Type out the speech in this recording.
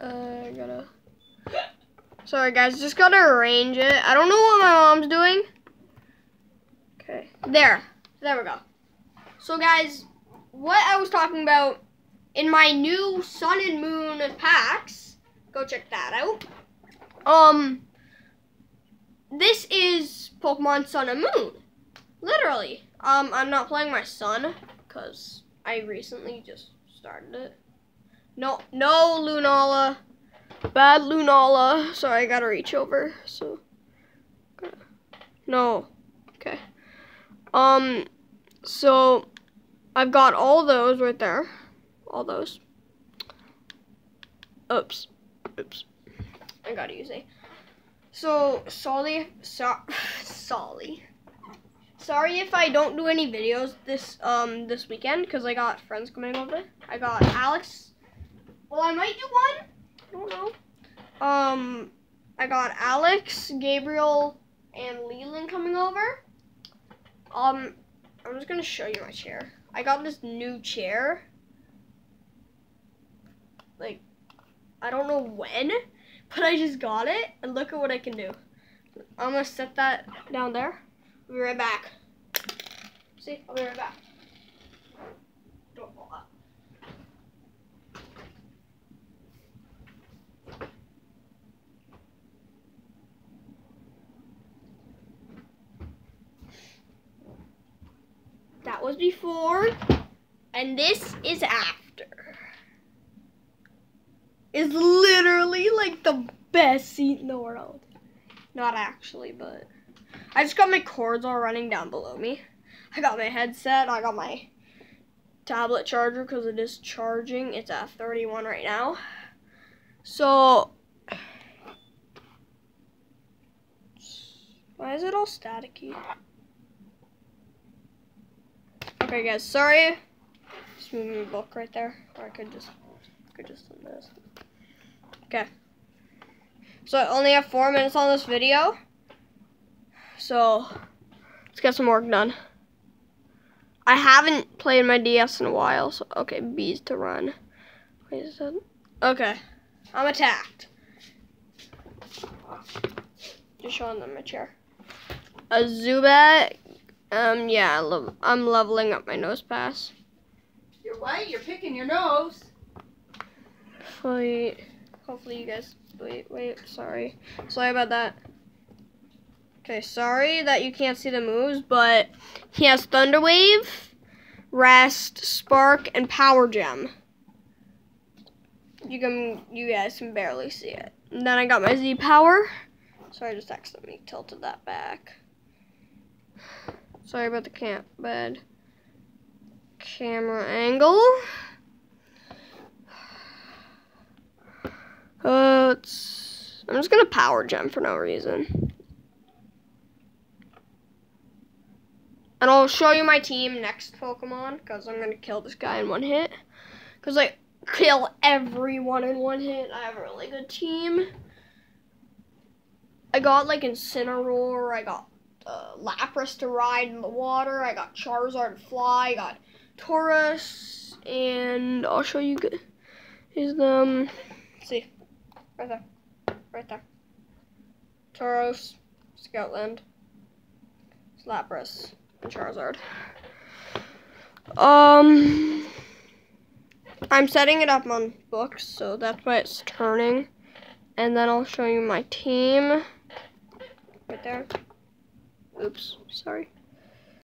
Uh, I gotta. Sorry, guys. Just gotta arrange it. I don't know what my mom's doing. Okay. There. There we go. So, guys, what I was talking about in my new Sun and Moon packs, go check that out. Um, this is Pokemon Sun and Moon. Literally. Um, I'm not playing my son because I recently just started it. No, no, Lunala. Bad Lunala. Sorry, I gotta reach over. So, no. Okay. Um, so I've got all those right there. All those. Oops. Oops. I gotta use a. So, Solly, so, Solly. Sorry if I don't do any videos this um this weekend because I got friends coming over. I got Alex. Well, I might do one. I don't know. Um, I got Alex, Gabriel, and Leland coming over. Um, I'm just gonna show you my chair. I got this new chair. Like, I don't know when, but I just got it, and look at what I can do. I'm gonna set that down there. I'll be right back. See, I'll be right back. Don't fall out. That was before, and this is after. Is literally like the best seat in the world. Not actually, but I just got my cords all running down below me. I got my headset. I got my tablet charger because it is charging. It's at 31 right now. So, why is it all staticky? Okay, guys, sorry. Just moving my book right there, or I could just, could just do this. Okay. So I only have four minutes on this video. So let's get some work done. I haven't played my DS in a while, so okay, bees to run. Wait. Okay. I'm attacked. Just showing them my chair. A Zubat. Um, yeah, I'm leveling up my Nosepass. You're what? You're picking your nose. Wait. Hopefully you guys, wait, wait, sorry. Sorry about that. Okay, sorry that you can't see the moves, but he has Thunder Wave, Rest, Spark, and Power Gem. You can, you guys can barely see it. And then I got my Z Power. Sorry, I just accidentally tilted that back. Sorry about the camp bed. Camera angle. Uh, I'm just gonna power gem for no reason. And I'll show you my team next Pokemon, because I'm gonna kill this guy in one hit. Because I kill everyone in one hit. I have a really good team. I got like Incineroar, I got uh, Lapras to ride in the water, I got Charizard to fly, I got Tauros, and I'll show you is them. see. Right there. Right there. Tauros, Stoutland, Lapras, and Charizard. Um, I'm setting it up on books, so that's why it's turning. And then I'll show you my team. Right there. Oops, sorry.